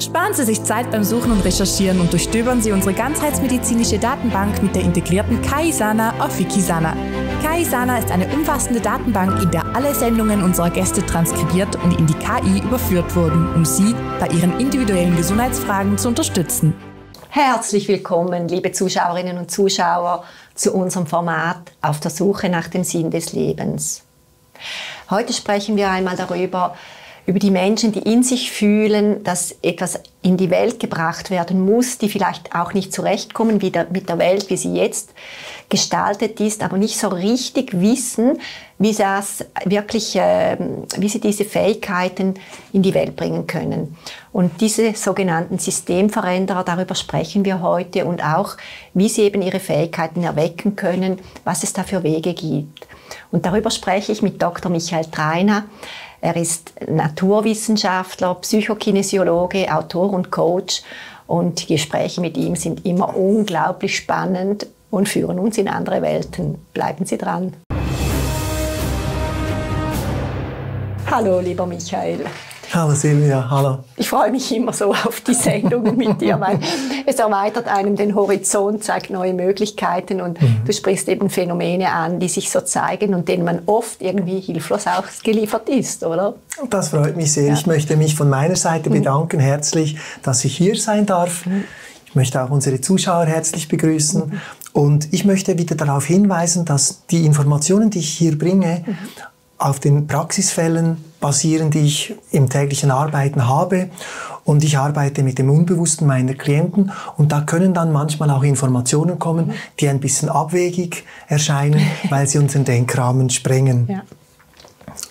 Sparen Sie sich Zeit beim Suchen und Recherchieren und durchstöbern Sie unsere ganzheitsmedizinische Datenbank mit der integrierten KaiSana auf Wikisana. KaiSana ist eine umfassende Datenbank, in der alle Sendungen unserer Gäste transkribiert und in die KI überführt wurden, um Sie bei Ihren individuellen Gesundheitsfragen zu unterstützen. Herzlich willkommen, liebe Zuschauerinnen und Zuschauer, zu unserem Format Auf der Suche nach dem Sinn des Lebens. Heute sprechen wir einmal darüber, über die Menschen, die in sich fühlen, dass etwas in die Welt gebracht werden muss, die vielleicht auch nicht zurechtkommen mit der Welt, wie sie jetzt gestaltet ist, aber nicht so richtig wissen, wie, das wirklich, ähm, wie sie diese Fähigkeiten in die Welt bringen können. Und diese sogenannten Systemveränderer, darüber sprechen wir heute und auch, wie sie eben ihre Fähigkeiten erwecken können, was es da für Wege gibt. Und darüber spreche ich mit Dr. Michael Treiner. Er ist Naturwissenschaftler, Psychokinesiologe, Autor und Coach. Und Gespräche mit ihm sind immer unglaublich spannend und führen uns in andere Welten. Bleiben Sie dran. Hallo, lieber Michael. Hallo Silvia, hallo. Ich freue mich immer so auf die Sendung mit dir, weil es erweitert einem den Horizont, zeigt neue Möglichkeiten und mhm. du sprichst eben Phänomene an, die sich so zeigen und denen man oft irgendwie hilflos ausgeliefert ist, oder? Das freut mich sehr. Ja. Ich möchte mich von meiner Seite mhm. bedanken herzlich, dass ich hier sein darf. Mhm. Ich möchte auch unsere Zuschauer herzlich begrüßen. Mhm. Und ich möchte wieder darauf hinweisen, dass die Informationen, die ich hier bringe, mhm. auf den Praxisfällen basieren, die ich im täglichen Arbeiten habe. Und ich arbeite mit dem Unbewussten meiner Klienten und da können dann manchmal auch Informationen kommen, die ein bisschen abwegig erscheinen, weil sie unseren Denkrahmen sprengen. Ja.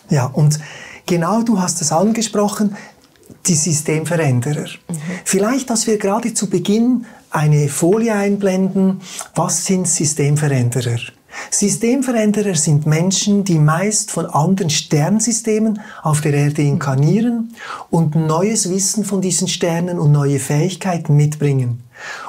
ja, und genau du hast es angesprochen, die Systemveränderer. Mhm. Vielleicht, dass wir gerade zu Beginn eine Folie einblenden. Was sind Systemveränderer? Systemveränderer sind Menschen, die meist von anderen Sternsystemen auf der Erde inkarnieren und neues Wissen von diesen Sternen und neue Fähigkeiten mitbringen.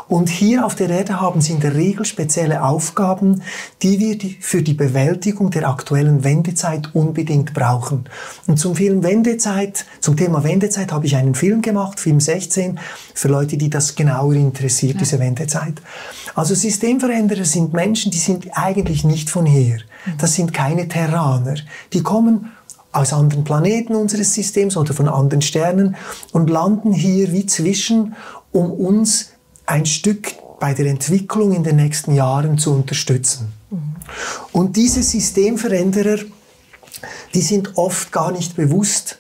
Und hier auf der Erde haben sie in der Regel spezielle Aufgaben, die wir für die Bewältigung der aktuellen Wendezeit unbedingt brauchen. Und zum Film Wendezeit, zum Thema Wendezeit habe ich einen Film gemacht, Film 16, für Leute, die das genauer interessiert, ja. diese Wendezeit. Also Systemveränderer sind Menschen, die sind eigentlich nicht von hier. Das sind keine Terraner. Die kommen aus anderen Planeten unseres Systems oder von anderen Sternen und landen hier wie zwischen, um uns ein Stück bei der Entwicklung in den nächsten Jahren zu unterstützen. Und diese Systemveränderer, die sind oft gar nicht bewusst,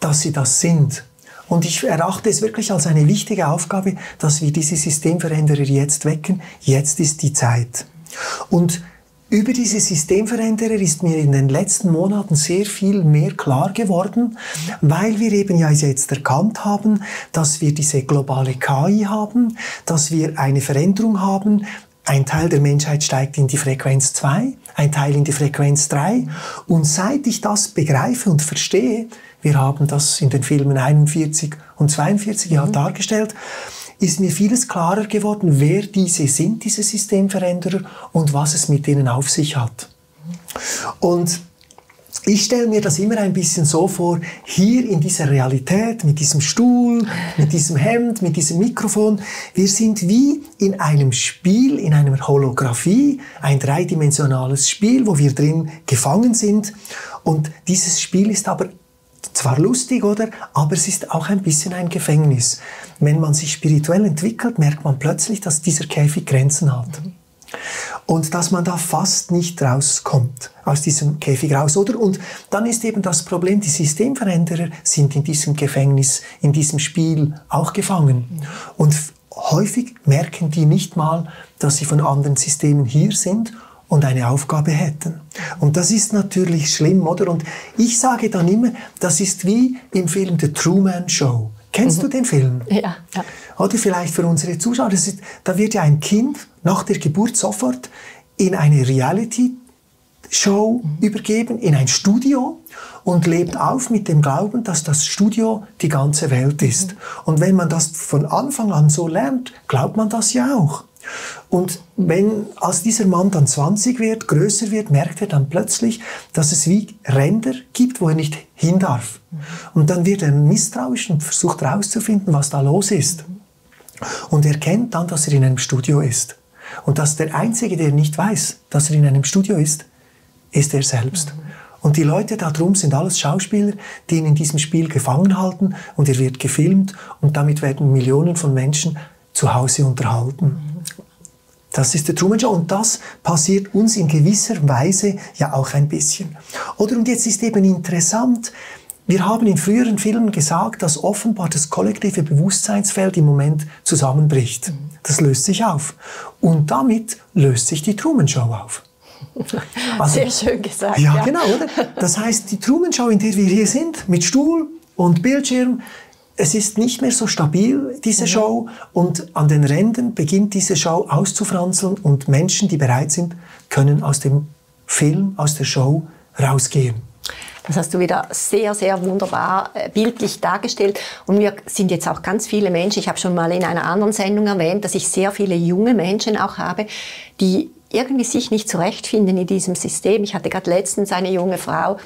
dass sie das sind. Und ich erachte es wirklich als eine wichtige Aufgabe, dass wir diese Systemveränderer jetzt wecken. Jetzt ist die Zeit. Und über diese Systemveränderer ist mir in den letzten Monaten sehr viel mehr klar geworden, weil wir eben ja jetzt erkannt haben, dass wir diese globale KI haben, dass wir eine Veränderung haben, ein Teil der Menschheit steigt in die Frequenz 2, ein Teil in die Frequenz 3. Und seit ich das begreife und verstehe, wir haben das in den Filmen 41 und 42 mhm. ja dargestellt, ist mir vieles klarer geworden, wer diese sind, diese Systemveränderer und was es mit denen auf sich hat. Und ich stelle mir das immer ein bisschen so vor, hier in dieser Realität, mit diesem Stuhl, mit diesem Hemd, mit diesem Mikrofon, wir sind wie in einem Spiel, in einer Holographie, ein dreidimensionales Spiel, wo wir drin gefangen sind. Und dieses Spiel ist aber zwar lustig, oder? Aber es ist auch ein bisschen ein Gefängnis. Wenn man sich spirituell entwickelt, merkt man plötzlich, dass dieser Käfig Grenzen hat. Und dass man da fast nicht rauskommt aus diesem Käfig raus, oder? Und dann ist eben das Problem, die Systemveränderer sind in diesem Gefängnis, in diesem Spiel auch gefangen. Und häufig merken die nicht mal, dass sie von anderen Systemen hier sind und eine Aufgabe hätten. Und das ist natürlich schlimm, oder? Und ich sage dann immer, das ist wie im Film The Truman Show. Kennst mhm. du den Film? Ja, ja. Oder vielleicht für unsere Zuschauer, ist, da wird ja ein Kind nach der Geburt sofort in eine Reality Show mhm. übergeben, in ein Studio und lebt auf mit dem Glauben, dass das Studio die ganze Welt ist. Mhm. Und wenn man das von Anfang an so lernt, glaubt man das ja auch. Und wenn, als dieser Mann dann 20 wird, größer wird, merkt er dann plötzlich, dass es wie Ränder gibt, wo er nicht hin darf. Und dann wird er misstrauisch und versucht herauszufinden, was da los ist. Und erkennt dann, dass er in einem Studio ist. Und dass der Einzige, der nicht weiß, dass er in einem Studio ist, ist er selbst. Und die Leute da drum sind alles Schauspieler, die ihn in diesem Spiel gefangen halten und er wird gefilmt und damit werden Millionen von Menschen zu Hause unterhalten. Das ist der Truman Show und das passiert uns in gewisser Weise ja auch ein bisschen. Oder und jetzt ist eben interessant, wir haben in früheren Filmen gesagt, dass offenbar das kollektive Bewusstseinsfeld im Moment zusammenbricht. Das löst sich auf. Und damit löst sich die Truman Show auf. Also, Sehr schön gesagt. Ja, ja, genau, oder? Das heißt, die Truman Show, in der wir hier sind, mit Stuhl und Bildschirm, es ist nicht mehr so stabil, diese mhm. Show, und an den Rändern beginnt diese Show auszufranzeln und Menschen, die bereit sind, können aus dem Film, aus der Show rausgehen. Das hast du wieder sehr, sehr wunderbar äh, bildlich dargestellt. Und wir sind jetzt auch ganz viele Menschen, ich habe schon mal in einer anderen Sendung erwähnt, dass ich sehr viele junge Menschen auch habe, die irgendwie sich nicht zurechtfinden in diesem System. Ich hatte gerade letztens eine junge Frau,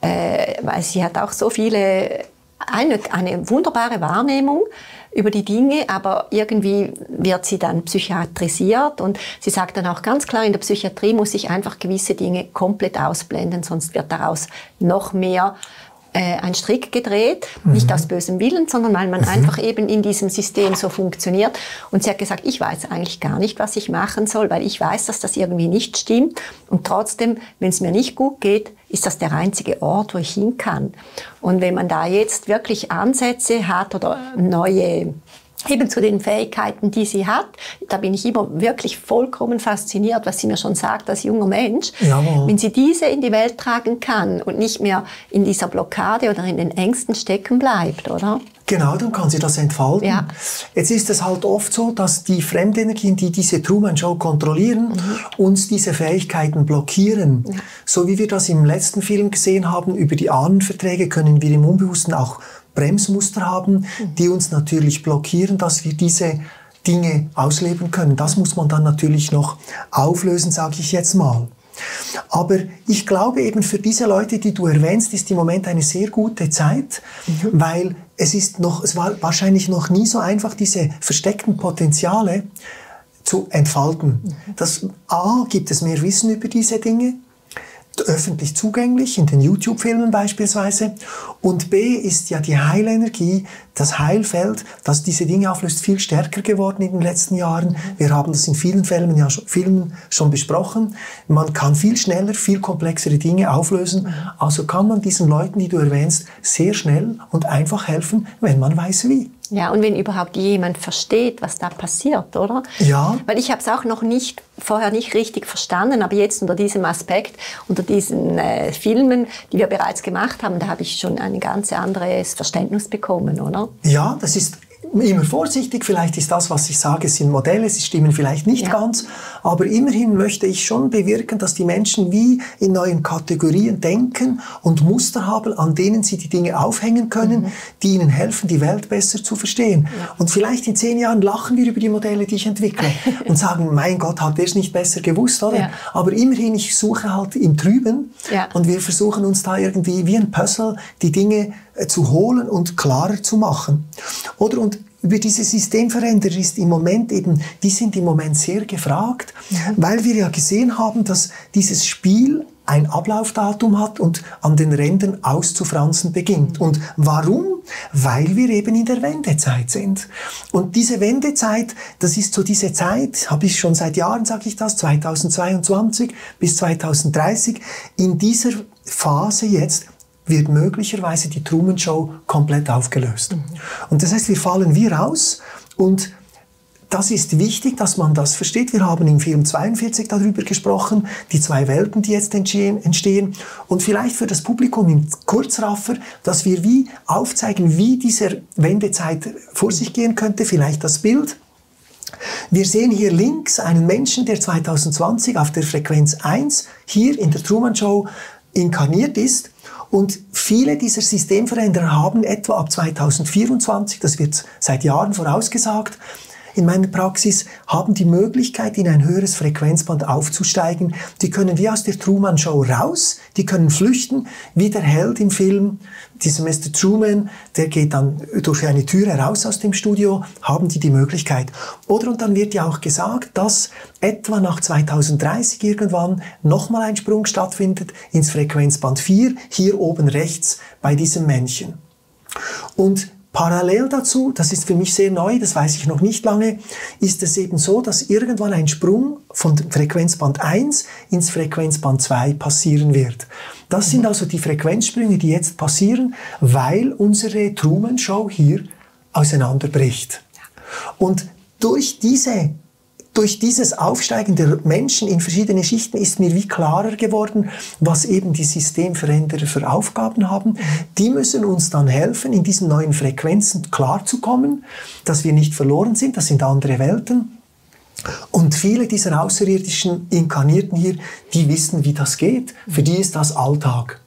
äh, weil sie hat auch so viele, eine, eine wunderbare Wahrnehmung über die Dinge, aber irgendwie wird sie dann psychiatrisiert und sie sagt dann auch ganz klar, in der Psychiatrie muss ich einfach gewisse Dinge komplett ausblenden, sonst wird daraus noch mehr äh, ein Strick gedreht, mhm. nicht aus bösem Willen, sondern weil man mhm. einfach eben in diesem System so funktioniert. Und sie hat gesagt, ich weiß eigentlich gar nicht, was ich machen soll, weil ich weiß, dass das irgendwie nicht stimmt. Und trotzdem, wenn es mir nicht gut geht, ist das der einzige Ort, wo ich hin kann. Und wenn man da jetzt wirklich Ansätze hat oder neue eben zu den Fähigkeiten, die sie hat. Da bin ich immer wirklich vollkommen fasziniert, was sie mir schon sagt als junger Mensch. Jawohl. Wenn sie diese in die Welt tragen kann und nicht mehr in dieser Blockade oder in den Ängsten stecken bleibt, oder? Genau, dann kann sie das entfalten. Ja. Jetzt ist es halt oft so, dass die Fremdenergien, die diese Truman Show kontrollieren, mhm. uns diese Fähigkeiten blockieren. Ja. So wie wir das im letzten Film gesehen haben, über die Ahnenverträge können wir im Unbewussten auch Bremsmuster haben, die uns natürlich blockieren, dass wir diese Dinge ausleben können. Das muss man dann natürlich noch auflösen, sage ich jetzt mal. Aber ich glaube eben für diese Leute, die du erwähnst, ist im Moment eine sehr gute Zeit, mhm. weil es ist noch, es war wahrscheinlich noch nie so einfach, diese versteckten Potenziale zu entfalten. Mhm. Das A, gibt es mehr Wissen über diese Dinge öffentlich zugänglich, in den YouTube-Filmen beispielsweise. Und B ist ja die Heilenergie, das Heilfeld, das diese Dinge auflöst, viel stärker geworden in den letzten Jahren. Wir haben das in vielen Fällen ja Filmen schon besprochen. Man kann viel schneller, viel komplexere Dinge auflösen. Also kann man diesen Leuten, die du erwähnst, sehr schnell und einfach helfen, wenn man weiß wie. Ja, und wenn überhaupt jemand versteht, was da passiert, oder? Ja. Weil ich habe es auch noch nicht vorher nicht richtig verstanden, aber jetzt unter diesem Aspekt, unter diesen äh, Filmen, die wir bereits gemacht haben, da habe ich schon ein ganz anderes Verständnis bekommen, oder? Ja, das ist immer vorsichtig. Vielleicht ist das, was ich sage, sind Modelle, sie stimmen vielleicht nicht ja. ganz. Aber immerhin möchte ich schon bewirken, dass die Menschen wie in neuen Kategorien denken und Muster haben, an denen sie die Dinge aufhängen können, mhm. die ihnen helfen, die Welt besser zu verstehen. Ja. Und vielleicht in zehn Jahren lachen wir über die Modelle, die ich entwickle und sagen, mein Gott, hat der es nicht besser gewusst, oder? Ja. Aber immerhin, ich suche halt im Trüben und wir versuchen uns da irgendwie wie ein Puzzle die Dinge zu holen und klarer zu machen. Oder und über diese Systemveränderer ist im Moment eben, die sind im Moment sehr gefragt, ja. weil wir ja gesehen haben, dass dieses Spiel ein Ablaufdatum hat und an den Rändern auszufranzen beginnt. Und warum? Weil wir eben in der Wendezeit sind. Und diese Wendezeit, das ist so diese Zeit, habe ich schon seit Jahren, sage ich das, 2022 bis 2030, in dieser Phase jetzt wird möglicherweise die Truman Show komplett aufgelöst. Und das heißt, wir fallen wie raus und das ist wichtig, dass man das versteht. Wir haben im Film 42 darüber gesprochen, die zwei Welten, die jetzt entstehen. Und vielleicht für das Publikum im Kurzraffer, dass wir wie aufzeigen, wie diese Wendezeit vor sich gehen könnte. Vielleicht das Bild. Wir sehen hier links einen Menschen, der 2020 auf der Frequenz 1 hier in der Truman Show inkarniert ist und viele dieser Systemveränderer haben etwa ab 2024, das wird seit Jahren vorausgesagt, in meiner Praxis haben die Möglichkeit, in ein höheres Frequenzband aufzusteigen. Die können wie aus der Truman Show raus, die können flüchten, wie der Held im Film, dieser Mr. Truman, der geht dann durch eine Tür heraus aus dem Studio, haben die die Möglichkeit. Oder und dann wird ja auch gesagt, dass etwa nach 2030 irgendwann nochmal ein Sprung stattfindet ins Frequenzband 4, hier oben rechts bei diesem Männchen. Und Parallel dazu, das ist für mich sehr neu, das weiß ich noch nicht lange, ist es eben so, dass irgendwann ein Sprung von Frequenzband 1 ins Frequenzband 2 passieren wird. Das sind also die Frequenzsprünge, die jetzt passieren, weil unsere Truman-Show hier auseinanderbricht. Und durch diese durch dieses Aufsteigen der Menschen in verschiedene Schichten ist mir wie klarer geworden, was eben die Systemveränderer für Aufgaben haben. Die müssen uns dann helfen, in diesen neuen Frequenzen klarzukommen, dass wir nicht verloren sind, das sind andere Welten. Und viele dieser außerirdischen Inkarnierten hier, die wissen, wie das geht. Für die ist das Alltag.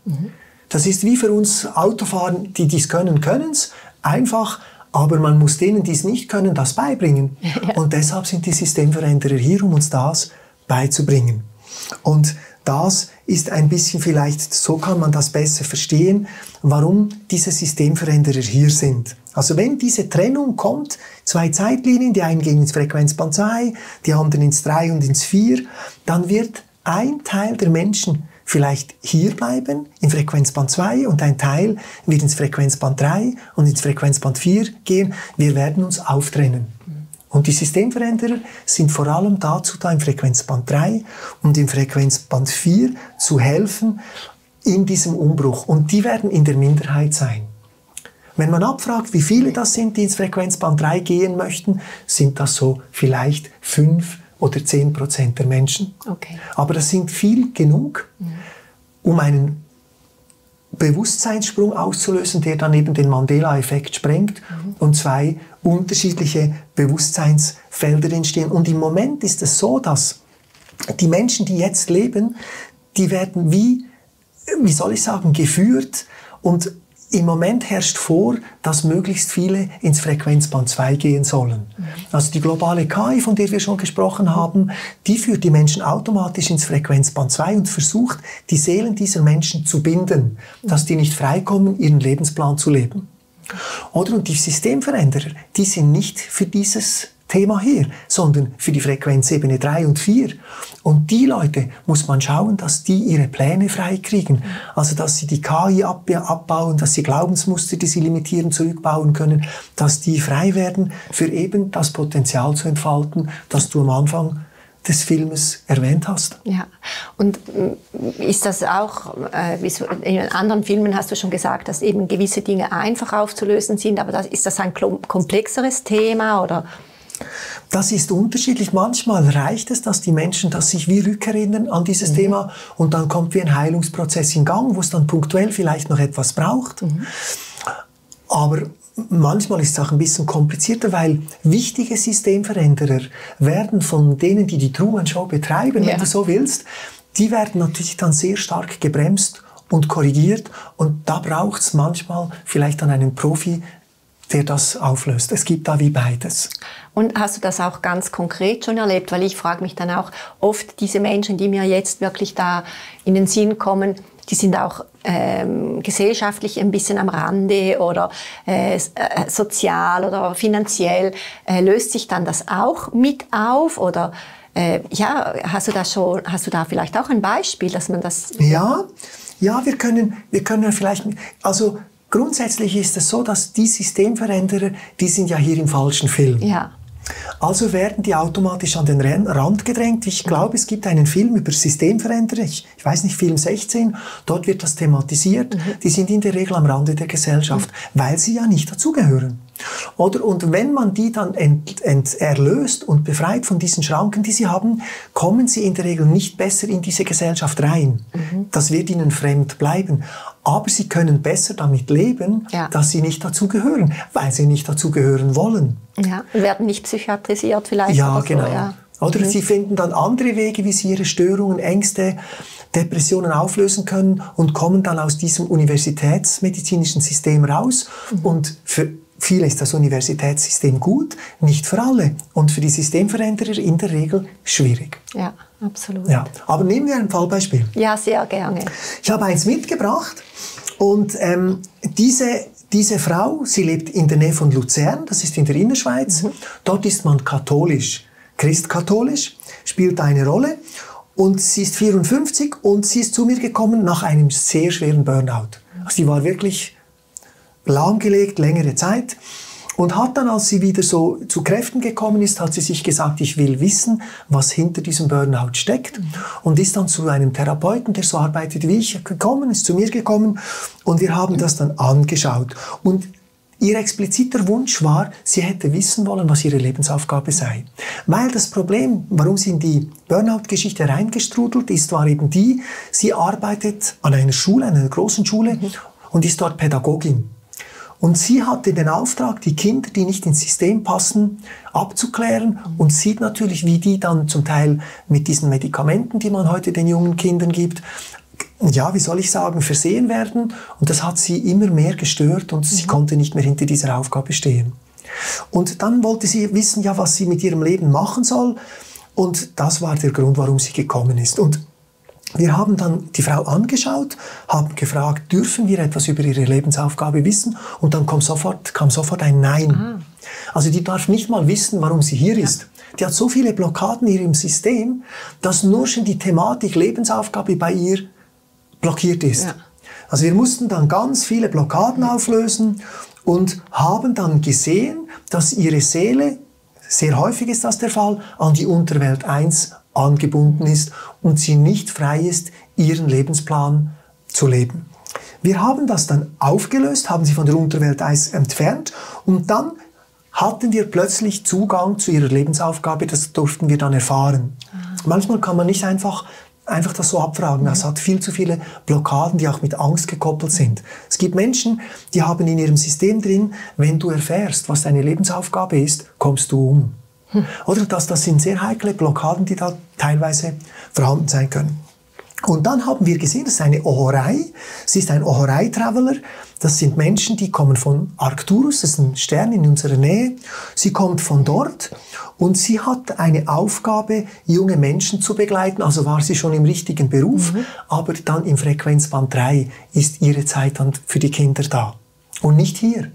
Das ist wie für uns Autofahren, die dies können, können es. Einfach aber man muss denen, die es nicht können, das beibringen. Ja. Und deshalb sind die Systemveränderer hier, um uns das beizubringen. Und das ist ein bisschen vielleicht, so kann man das besser verstehen, warum diese Systemveränderer hier sind. Also wenn diese Trennung kommt, zwei Zeitlinien, die einen gehen ins Frequenzband 2, die anderen ins 3 und ins 4, dann wird ein Teil der Menschen vielleicht hier bleiben, in Frequenzband 2 und ein Teil wird ins Frequenzband 3 und ins Frequenzband 4 gehen. Wir werden uns auftrennen. Und die Systemveränderer sind vor allem dazu da, im Frequenzband 3 und im Frequenzband 4 zu helfen in diesem Umbruch. Und die werden in der Minderheit sein. Wenn man abfragt, wie viele das sind, die ins Frequenzband 3 gehen möchten, sind das so vielleicht fünf oder 10 Prozent der Menschen. Okay. Aber das sind viel genug, mhm. um einen Bewusstseinssprung auszulösen, der dann eben den Mandela-Effekt sprengt mhm. und zwei unterschiedliche Bewusstseinsfelder entstehen. Und im Moment ist es so, dass die Menschen, die jetzt leben, die werden wie, wie soll ich sagen, geführt und im Moment herrscht vor, dass möglichst viele ins Frequenzband 2 gehen sollen. Mhm. Also die globale KI, von der wir schon gesprochen haben, die führt die Menschen automatisch ins Frequenzband 2 und versucht, die Seelen dieser Menschen zu binden, dass die nicht freikommen, ihren Lebensplan zu leben. Oder und die Systemveränderer, die sind nicht für dieses Thema hier, sondern für die Frequenzebene 3 und 4. Und die Leute muss man schauen, dass die ihre Pläne freikriegen. Also, dass sie die KI abbauen, dass sie Glaubensmuster, die sie limitieren, zurückbauen können, dass die frei werden, für eben das Potenzial zu entfalten, das du am Anfang des Filmes erwähnt hast. Ja, und mm, ist das auch, äh, in anderen Filmen hast du schon gesagt, dass eben gewisse Dinge einfach aufzulösen sind, aber ist das ein komplexeres Thema oder das ist unterschiedlich. Manchmal reicht es, dass die Menschen dass sich wie rückerinnern an dieses mhm. Thema und dann kommt wie ein Heilungsprozess in Gang, wo es dann punktuell vielleicht noch etwas braucht. Mhm. Aber manchmal ist es auch ein bisschen komplizierter, weil wichtige Systemveränderer werden von denen, die die Truman Show betreiben, ja. wenn du so willst, die werden natürlich dann sehr stark gebremst und korrigiert und da braucht es manchmal vielleicht dann einen Profi, der das auflöst. Es gibt da wie beides. Und hast du das auch ganz konkret schon erlebt? Weil ich frage mich dann auch oft, diese Menschen, die mir jetzt wirklich da in den Sinn kommen, die sind auch ähm, gesellschaftlich ein bisschen am Rande oder äh, äh, sozial oder finanziell. Äh, löst sich dann das auch mit auf oder äh, ja, hast du da schon, hast du da vielleicht auch ein Beispiel, dass man das? Ja, ja, wir können, wir können vielleicht, also grundsätzlich ist es so, dass die Systemveränderer, die sind ja hier im falschen Film. Ja. Also werden die automatisch an den Rand gedrängt. Ich glaube, es gibt einen Film über Systemveränderer, ich, ich weiß nicht, Film 16, dort wird das thematisiert. Mhm. Die sind in der Regel am Rande der Gesellschaft, mhm. weil sie ja nicht dazugehören. Oder, und wenn man die dann ent, ent, erlöst und befreit von diesen Schranken, die sie haben, kommen sie in der Regel nicht besser in diese Gesellschaft rein. Mhm. Das wird ihnen fremd bleiben. Aber sie können besser damit leben, ja. dass sie nicht dazugehören, weil sie nicht dazugehören wollen. Ja, werden nicht psychiatrisiert vielleicht. Ja, oder genau. So, ja. Oder mhm. sie finden dann andere Wege, wie sie ihre Störungen, Ängste, Depressionen auflösen können und kommen dann aus diesem universitätsmedizinischen System raus. Mhm. Und für viele ist das Universitätssystem gut, nicht für alle. Und für die Systemveränderer in der Regel schwierig. Ja, absolut. Ja. Aber nehmen wir ein Fallbeispiel. Ja, sehr gerne. Ich habe eins mitgebracht und ähm, diese, diese Frau, sie lebt in der Nähe von Luzern, das ist in der Innerschweiz. Mhm. Dort ist man katholisch, christkatholisch, spielt eine Rolle. Und sie ist 54 und sie ist zu mir gekommen nach einem sehr schweren Burnout. Also sie war wirklich lahmgelegt, längere Zeit. Und hat dann, als sie wieder so zu Kräften gekommen ist, hat sie sich gesagt, ich will wissen, was hinter diesem Burnout steckt. Und ist dann zu einem Therapeuten, der so arbeitet wie ich, gekommen, ist zu mir gekommen. Und wir haben das dann angeschaut. Und Ihr expliziter Wunsch war, sie hätte wissen wollen, was ihre Lebensaufgabe sei. Weil das Problem, warum sie in die Burnout-Geschichte reingestrudelt ist, war eben die, sie arbeitet an einer Schule, einer großen Schule und ist dort Pädagogin. Und sie hatte den Auftrag, die Kinder, die nicht ins System passen, abzuklären und sieht natürlich, wie die dann zum Teil mit diesen Medikamenten, die man heute den jungen Kindern gibt, ja, wie soll ich sagen, versehen werden. Und das hat sie immer mehr gestört und sie mhm. konnte nicht mehr hinter dieser Aufgabe stehen. Und dann wollte sie wissen, ja, was sie mit ihrem Leben machen soll. Und das war der Grund, warum sie gekommen ist. Und wir haben dann die Frau angeschaut, haben gefragt, dürfen wir etwas über ihre Lebensaufgabe wissen? Und dann kam sofort, kam sofort ein Nein. Ah. Also die darf nicht mal wissen, warum sie hier ja. ist. Die hat so viele Blockaden in ihrem System, dass nur schon die Thematik Lebensaufgabe bei ihr blockiert ist. Ja. Also wir mussten dann ganz viele Blockaden auflösen und haben dann gesehen, dass ihre Seele, sehr häufig ist das der Fall, an die Unterwelt 1 angebunden ist und sie nicht frei ist, ihren Lebensplan zu leben. Wir haben das dann aufgelöst, haben sie von der Unterwelt 1 entfernt und dann hatten wir plötzlich Zugang zu ihrer Lebensaufgabe, das durften wir dann erfahren. Ah. Manchmal kann man nicht einfach einfach das so abfragen. Es hat viel zu viele Blockaden, die auch mit Angst gekoppelt sind. Es gibt Menschen, die haben in ihrem System drin, wenn du erfährst, was deine Lebensaufgabe ist, kommst du um. Oder das, das sind sehr heikle Blockaden, die da teilweise vorhanden sein können. Und dann haben wir gesehen, das ist eine Ohorei. Sie ist ein Ohorei-Traveler. Das sind Menschen, die kommen von Arcturus, das ist ein Stern in unserer Nähe. Sie kommt von dort und sie hat eine Aufgabe, junge Menschen zu begleiten. Also war sie schon im richtigen Beruf, mhm. aber dann im Frequenzband 3 ist ihre Zeit dann für die Kinder da. Und nicht hier.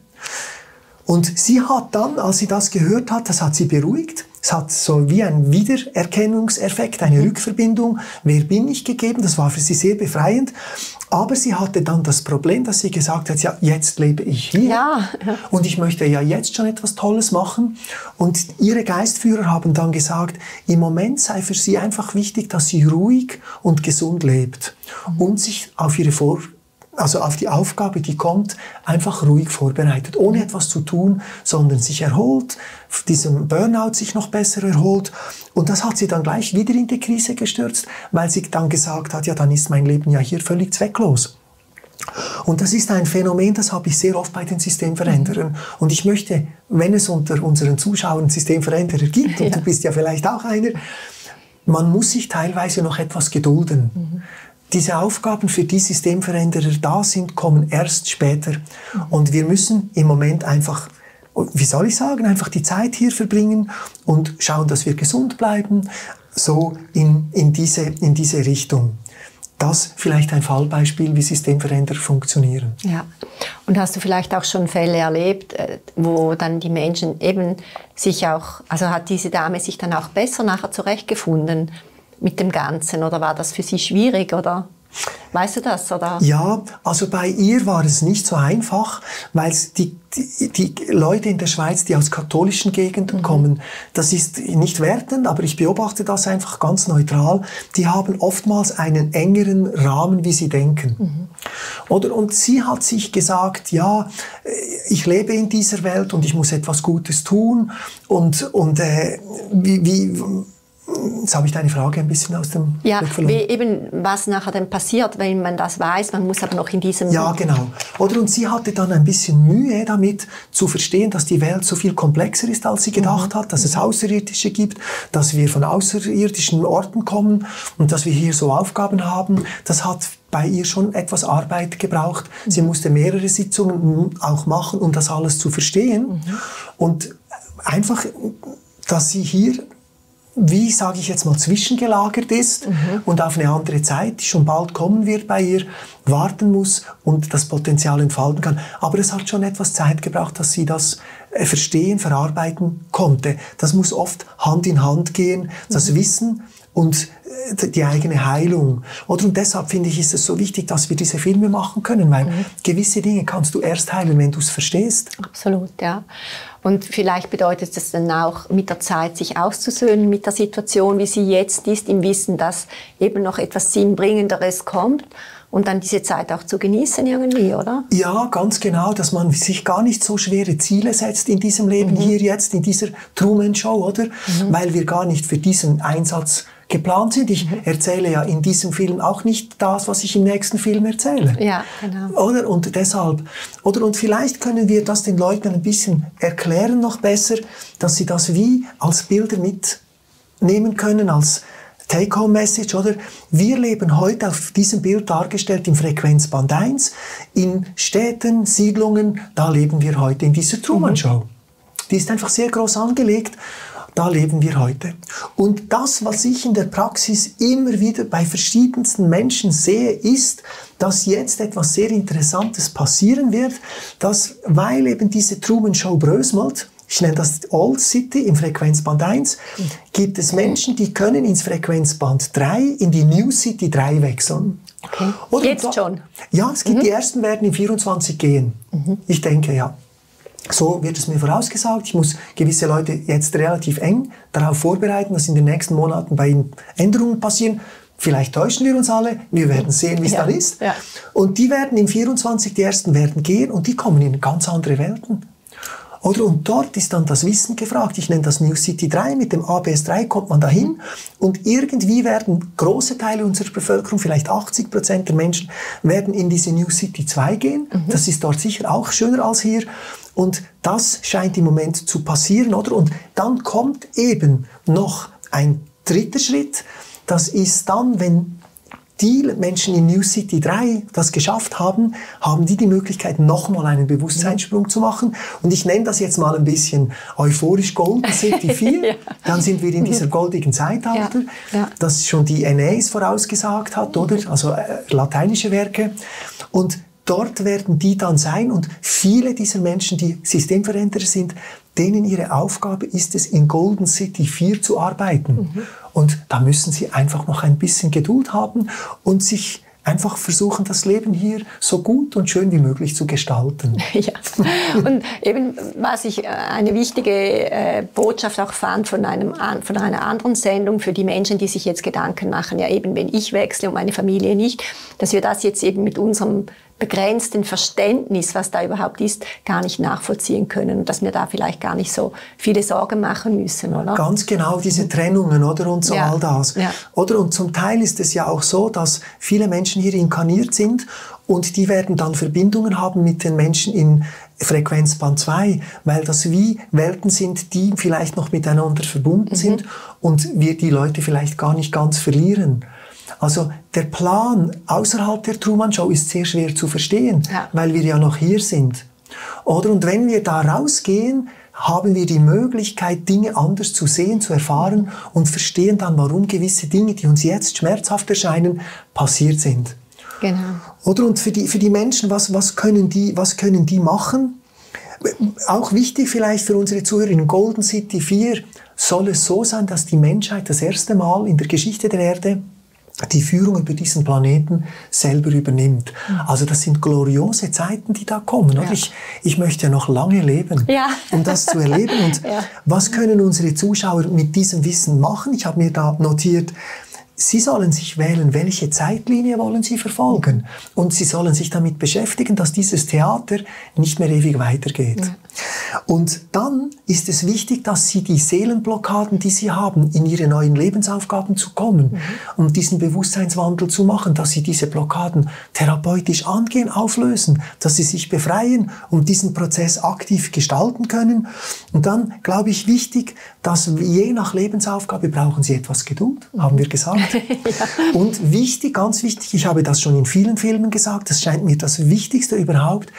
Und sie hat dann, als sie das gehört hat, das hat sie beruhigt. Es hat so wie ein Wiedererkennungseffekt, eine mhm. Rückverbindung. Wer bin ich gegeben? Das war für sie sehr befreiend. Aber sie hatte dann das Problem, dass sie gesagt hat, ja, jetzt lebe ich hier. Ja. Und ich möchte ja jetzt schon etwas Tolles machen. Und ihre Geistführer haben dann gesagt, im Moment sei für sie einfach wichtig, dass sie ruhig und gesund lebt mhm. und sich auf ihre Vor also auf die Aufgabe, die kommt, einfach ruhig vorbereitet, ohne etwas zu tun, sondern sich erholt, diesem Burnout sich noch besser erholt. Und das hat sie dann gleich wieder in die Krise gestürzt, weil sie dann gesagt hat, ja, dann ist mein Leben ja hier völlig zwecklos. Und das ist ein Phänomen, das habe ich sehr oft bei den Systemveränderern. Und ich möchte, wenn es unter unseren Zuschauern Systemveränderer gibt, und ja. du bist ja vielleicht auch einer, man muss sich teilweise noch etwas gedulden. Mhm diese Aufgaben, für die Systemveränderer da sind, kommen erst später. Und wir müssen im Moment einfach, wie soll ich sagen, einfach die Zeit hier verbringen und schauen, dass wir gesund bleiben, so in, in, diese, in diese Richtung. Das vielleicht ein Fallbeispiel, wie Systemveränderer funktionieren. Ja. Und hast du vielleicht auch schon Fälle erlebt, äh, wo dann die Menschen eben sich auch, also hat diese Dame sich dann auch besser nachher zurechtgefunden? Mit dem Ganzen oder war das für Sie schwierig oder? Weißt du das? Oder? Ja, also bei ihr war es nicht so einfach, weil die, die, die Leute in der Schweiz, die aus katholischen Gegenden mhm. kommen, das ist nicht wertend, aber ich beobachte das einfach ganz neutral, die haben oftmals einen engeren Rahmen, wie sie denken. Mhm. Oder, und sie hat sich gesagt, ja, ich lebe in dieser Welt und ich muss etwas Gutes tun und, und äh, wie, wie Jetzt habe ich deine Frage ein bisschen aus dem Ja, wie eben was nachher dann passiert, wenn man das weiß, man muss aber noch in diesem... Ja, genau. Oder und sie hatte dann ein bisschen Mühe damit zu verstehen, dass die Welt so viel komplexer ist, als sie gedacht mhm. hat, dass es Außerirdische gibt, dass wir von außerirdischen Orten kommen und dass wir hier so Aufgaben haben. Das hat bei ihr schon etwas Arbeit gebraucht. Sie mhm. musste mehrere Sitzungen auch machen, um das alles zu verstehen. Mhm. Und einfach, dass sie hier wie, sage ich jetzt mal, zwischengelagert ist mhm. und auf eine andere Zeit, die schon bald kommen wird bei ihr, warten muss und das Potenzial entfalten kann. Aber es hat schon etwas Zeit gebraucht, dass sie das äh, verstehen, verarbeiten konnte. Das muss oft Hand in Hand gehen, das mhm. Wissen und äh, die eigene Heilung. Oder und deshalb finde ich, ist es so wichtig, dass wir diese Filme machen können, weil mhm. gewisse Dinge kannst du erst heilen, wenn du es verstehst. Absolut, ja. Und vielleicht bedeutet es dann auch mit der Zeit, sich auszusöhnen mit der Situation, wie sie jetzt ist, im Wissen, dass eben noch etwas Sinnbringenderes kommt und dann diese Zeit auch zu genießen irgendwie, oder? Ja, ganz genau, dass man sich gar nicht so schwere Ziele setzt in diesem Leben, mhm. hier jetzt, in dieser Truman Show, oder? Mhm. Weil wir gar nicht für diesen Einsatz geplant sind. Ich mhm. erzähle ja in diesem Film auch nicht das, was ich im nächsten Film erzähle. Ja, genau. Oder? Und deshalb, oder? Und vielleicht können wir das den Leuten ein bisschen erklären noch besser, dass sie das wie als Bilder mitnehmen können, als Take-Home-Message, oder? Wir leben heute auf diesem Bild dargestellt im Frequenzband 1. In Städten, Siedlungen, da leben wir heute in dieser Truman-Show. Mhm. Die ist einfach sehr groß angelegt da leben wir heute. Und das, was ich in der Praxis immer wieder bei verschiedensten Menschen sehe, ist, dass jetzt etwas sehr Interessantes passieren wird, dass, weil eben diese Truman Show brösmelt, ich nenne das Old City im Frequenzband 1, gibt es Menschen, die können ins Frequenzband 3, in die New City 3 wechseln. Okay. Oder Jetzt schon? Ja, es gibt mhm. die ersten werden in 24 gehen. Mhm. Ich denke, ja. So wird es mir vorausgesagt. Ich muss gewisse Leute jetzt relativ eng darauf vorbereiten, dass in den nächsten Monaten bei ihnen Änderungen passieren. Vielleicht täuschen wir uns alle. Wir werden sehen, wie es ja, dann ist. Ja. Und die werden in 24, die ersten werden gehen und die kommen in ganz andere Welten. Oder und dort ist dann das Wissen gefragt. Ich nenne das New City 3. Mit dem ABS 3 kommt man dahin und irgendwie werden große Teile unserer Bevölkerung, vielleicht 80 Prozent der Menschen, werden in diese New City 2 gehen. Mhm. Das ist dort sicher auch schöner als hier. Und das scheint im Moment zu passieren, oder? Und dann kommt eben noch ein dritter Schritt. Das ist dann, wenn die Menschen in New City 3 das geschafft haben, haben die die Möglichkeit, nochmal einen Bewusstseinssprung zu machen. Und ich nenne das jetzt mal ein bisschen euphorisch Golden City 4. ja. Dann sind wir in dieser goldigen Zeitalter, ja. Ja. das schon die Aeneis vorausgesagt hat, oder? Also äh, lateinische Werke. Und dort werden die dann sein und viele dieser Menschen, die Systemveränderer sind, denen ihre Aufgabe ist es, in Golden City 4 zu arbeiten. Mhm. Und da müssen sie einfach noch ein bisschen Geduld haben und sich einfach versuchen, das Leben hier so gut und schön wie möglich zu gestalten. Ja, und eben, was ich äh, eine wichtige äh, Botschaft auch fand von, einem, von einer anderen Sendung für die Menschen, die sich jetzt Gedanken machen, ja eben, wenn ich wechsle und meine Familie nicht, dass wir das jetzt eben mit unserem begrenzten Verständnis, was da überhaupt ist, gar nicht nachvollziehen können und dass wir da vielleicht gar nicht so viele Sorgen machen müssen, oder? Ganz genau, diese Trennungen, oder? Und so ja. all das. Ja. Oder? Und zum Teil ist es ja auch so, dass viele Menschen hier inkarniert sind und die werden dann Verbindungen haben mit den Menschen in Frequenzband 2, weil das wie Welten sind, die vielleicht noch miteinander verbunden mhm. sind und wir die Leute vielleicht gar nicht ganz verlieren. Also der Plan außerhalb der Truman Show ist sehr schwer zu verstehen, ja. weil wir ja noch hier sind. Oder und wenn wir da rausgehen, haben wir die Möglichkeit, Dinge anders zu sehen, zu erfahren und verstehen dann, warum gewisse Dinge, die uns jetzt schmerzhaft erscheinen, passiert sind. Genau. Oder und für die, für die Menschen, was, was, können die, was können die machen? Auch wichtig vielleicht für unsere Zuhörer in Golden City 4 soll es so sein, dass die Menschheit das erste Mal in der Geschichte der Erde die Führung über diesen Planeten selber übernimmt. Mhm. Also das sind gloriose Zeiten, die da kommen. Ja. Ich, ich möchte ja noch lange leben, ja. um das zu erleben. Und ja. was können unsere Zuschauer mit diesem Wissen machen? Ich habe mir da notiert, Sie sollen sich wählen, welche Zeitlinie wollen Sie verfolgen. Und Sie sollen sich damit beschäftigen, dass dieses Theater nicht mehr ewig weitergeht. Ja. Und dann ist es wichtig, dass Sie die Seelenblockaden, die Sie haben, in Ihre neuen Lebensaufgaben zu kommen, mhm. um diesen Bewusstseinswandel zu machen, dass Sie diese Blockaden therapeutisch angehen, auflösen, dass Sie sich befreien und diesen Prozess aktiv gestalten können. Und dann, glaube ich, wichtig, dass je nach Lebensaufgabe brauchen Sie etwas Geduld, haben wir gesagt. ja. Und wichtig, ganz wichtig, ich habe das schon in vielen Filmen gesagt, das scheint mir das Wichtigste überhaupt,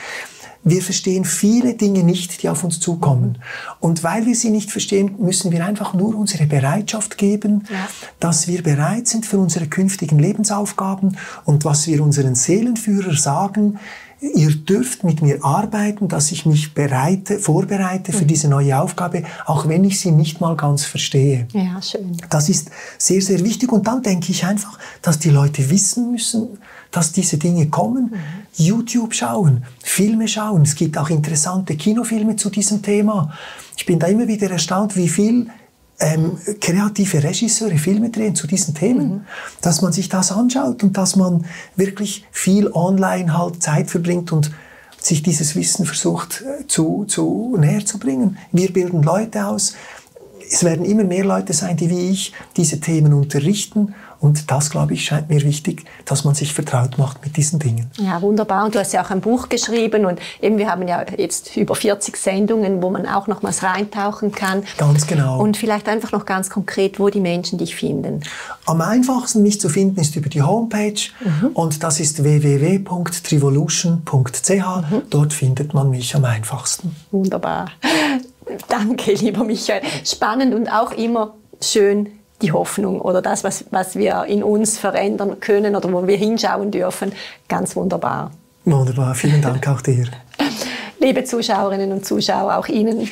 wir verstehen viele Dinge nicht, die auf uns zukommen. Und weil wir sie nicht verstehen, müssen wir einfach nur unsere Bereitschaft geben, ja. dass wir bereit sind für unsere künftigen Lebensaufgaben und was wir unseren Seelenführer sagen, ihr dürft mit mir arbeiten, dass ich mich bereite, vorbereite für mhm. diese neue Aufgabe, auch wenn ich sie nicht mal ganz verstehe. Ja, schön. Das ist sehr, sehr wichtig. Und dann denke ich einfach, dass die Leute wissen müssen, dass diese Dinge kommen. Mhm. YouTube schauen, Filme schauen. Es gibt auch interessante Kinofilme zu diesem Thema. Ich bin da immer wieder erstaunt, wie viel ähm, kreative Regisseure Filme drehen zu diesen Themen, mhm. dass man sich das anschaut und dass man wirklich viel online halt Zeit verbringt und sich dieses Wissen versucht äh, zu, zu näher zu bringen. Wir bilden Leute aus. Es werden immer mehr Leute sein, die wie ich diese Themen unterrichten und das, glaube ich, scheint mir wichtig, dass man sich vertraut macht mit diesen Dingen. Ja, wunderbar. Und du hast ja auch ein Buch geschrieben und eben wir haben ja jetzt über 40 Sendungen, wo man auch nochmals reintauchen kann. Ganz genau. Und vielleicht einfach noch ganz konkret, wo die Menschen dich finden. Am einfachsten mich zu finden ist über die Homepage mhm. und das ist www.trivolution.ch. Mhm. Dort findet man mich am einfachsten. Wunderbar. Danke, lieber Michael. Spannend und auch immer schön die Hoffnung oder das, was, was wir in uns verändern können oder wo wir hinschauen dürfen. Ganz wunderbar. Wunderbar, vielen Dank auch dir. Liebe Zuschauerinnen und Zuschauer, auch Ihnen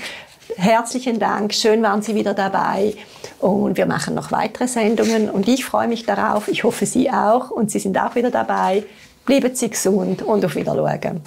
herzlichen Dank. Schön waren Sie wieder dabei. Und wir machen noch weitere Sendungen. Und ich freue mich darauf. Ich hoffe, Sie auch. Und Sie sind auch wieder dabei. Bleiben Sie gesund und auf Wiedersehen.